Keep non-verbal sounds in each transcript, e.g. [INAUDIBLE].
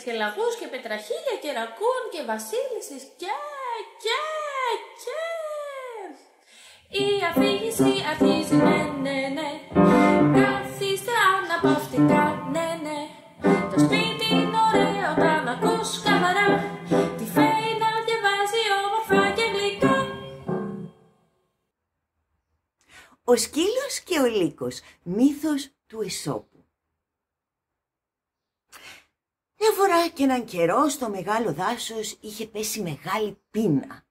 τρύπες και λαγούς και πετραχίλια και ρακούν και βασίλισσες και και και. Η αφήγηση αρχίζει ναι ναι ναι. Καθίστε αναπαυτικά ναι ναι. Το σπίτι είναι ωραίο όταν ακούς καθαρά. Τη φέη να διαβάζει όμορφα και γλυκά. Ο σκύλος και ο λύκος, μύθος του Εσώπου. Μια φορά και έναν καιρό στο μεγάλο δάσος είχε πέσει μεγάλη πείνα.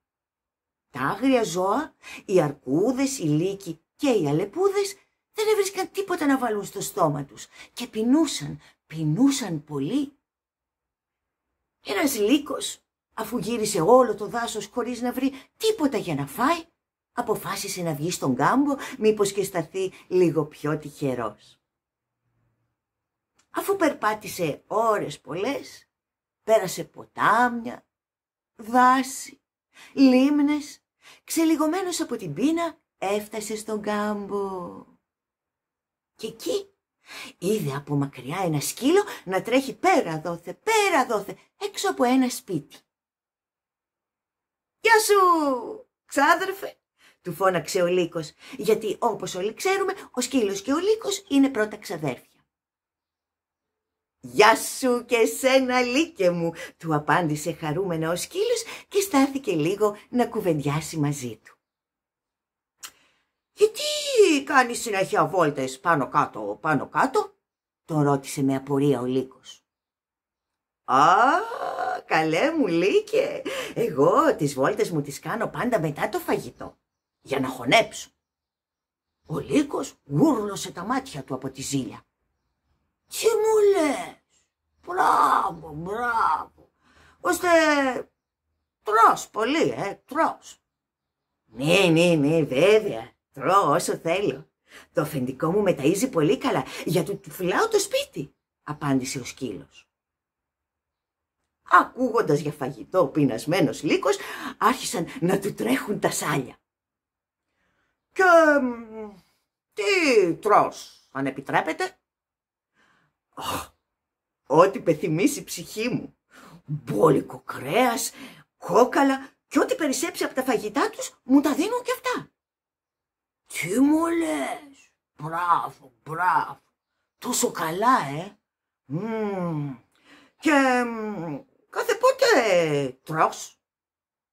Τα άγρια ζώα, οι αρκούδες, οι λύκοι και οι αλεπούδες δεν έβρισκαν τίποτα να βάλουν στο στόμα τους και πεινούσαν, πεινούσαν πολύ. Ένας λύκος, αφού γύρισε όλο το δάσος χωρίς να βρει τίποτα για να φάει, αποφάσισε να βγει στον κάμπο μήπως και σταθεί λίγο πιο τυχερός. Αφού περπάτησε ώρες πολλές, πέρασε ποτάμια, δάση, λίμνες, ξελιγωμένος από την πείνα έφτασε στον κάμπο. Και εκεί είδε από μακριά ένα σκύλο να τρέχει πέρα δόθε, πέρα δόθε, έξω από ένα σπίτι. «Γεια σου, ξάδερφε», του φώναξε ο Λύκος, γιατί όπως όλοι ξέρουμε, ο σκύλος και ο Λύκος είναι πρώτα ξαδέρφια. «Γεια σου και σένα Λύκε μου», του απάντησε χαρούμενα ο σκύλος και στάθηκε λίγο να κουβεντιάσει μαζί του. «Γιατί κάνεις συνέχεια βόλτες πάνω κάτω, πάνω κάτω» τον ρώτησε με απορία ο Λύκος. «Α, καλέ μου Λύκε, εγώ τις βόλτες μου τις κάνω πάντα μετά το φαγητό, για να χωνέψω». Ο Λύκος γούρλωσε τα μάτια του από τη ζήλια. «Τι μου λες, μπράβο, μπράβο, ώστε τρως πολύ, ε, τρως». «Ναι, ναι, ναι, βέβαια, τρώω όσο θέλω. Το αφεντικό μου με ταΐζει πολύ καλά, γιατί του φυλάω το σπίτι», απάντησε ο σκύλος. Ακούγοντας για φαγητό ο πεινασμένος λύκος, άρχισαν να του τρέχουν τα σάλια. «Και τι τρως, αν επιτρέπετε» ό,τι πεθυμίσει η ψυχή μου. Μπόλικο κρέας, κόκαλα και ό,τι περισσέψει από τα φαγητά τους μου τα δίνουν και αυτά. Τι μου λες, μπράβο, μπράβο, τόσο καλά, ε. Και κάθε πότε τρως,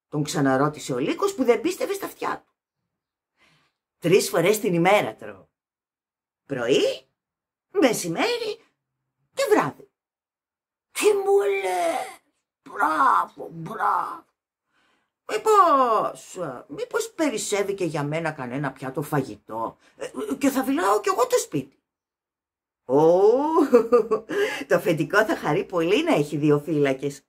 τον ξαναρώτησε ο Λύκος που δεν πίστευε στα αυτιά του. Τρεις φορές την ημέρα τρώω. Πρωί, μεσημέρι και βράδυ. Τι μου λες, μπράβο, μπράβο. Μήπως, μήπως περισσεύει και για μένα κανένα πιάτο φαγητό ε, και θα βιλάω κι εγώ το σπίτι. Ω, το αφεντικό θα χαρεί πολύ να έχει δύο φύλακες.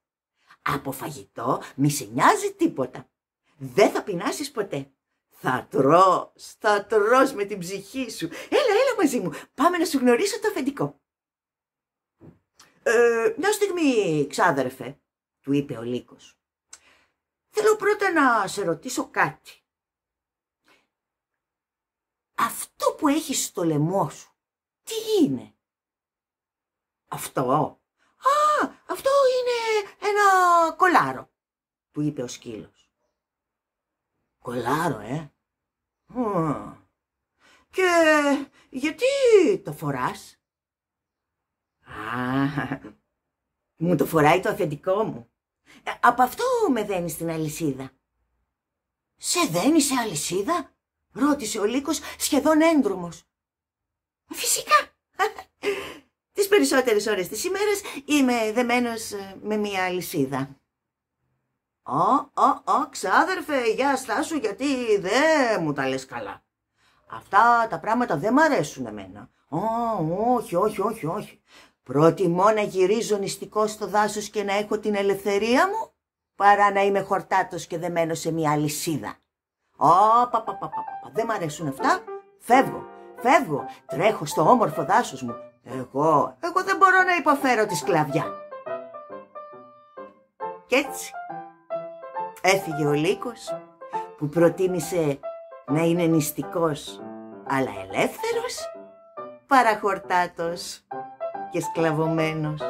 Από φαγητό μη σε νοιάζει τίποτα. Δεν θα πεινάσεις ποτέ. Θα τρως, θα τρως με την ψυχή σου. Έλα, έλα μαζί μου, πάμε να σου γνωρίσω το αφεντικό. «Ε, μια στιγμή, ξάδερφε, του είπε ο Λύκος. Θέλω πρώτα να σε ρωτήσω κάτι. Αυτό που έχεις στο λαιμό σου, τι είναι; Αυτό. Α, αυτό είναι ένα κολάρο, του είπε ο σκύλος. Κολάρο, ε; Και γιατί το φοράς; Α, [LAUGHS] μου το φοράει το αφεντικό μου. Ε, από αυτό με δένεις στην αλυσίδα. Σε δένεις σε αλυσίδα, ρώτησε ο Λύκος σχεδόν έντρομος. Φυσικά. [LAUGHS] Τις περισσότερες ώρες της ημέρας είμαι δεμένος ε, με μία αλυσίδα. Ω, ω, ω, ξάδερφε, για στάσου γιατί δεν μου τα λες καλά. Αυτά τα πράγματα δεν μ' αρέσουν εμένα. Ω, όχι, όχι, όχι, όχι. Προτιμώ να γυρίζω νηστικό στο δάσος και να έχω την ελευθερία μου, παρά να είμαι χορτάτος και δεμένο σε μια αλυσίδα. Ω, πα, πα, πα, δεν μ' αρέσουν αυτά. Φεύγω, φεύγω, τρέχω στο όμορφο δάσος μου. Εγώ, εγώ δεν μπορώ να υποφέρω τη σκλαβιά. Κι έτσι έφυγε ο Λύκος που προτίμησε να είναι νηστικός αλλά ελεύθερος παραχορτάτος και σκλαβωμένος.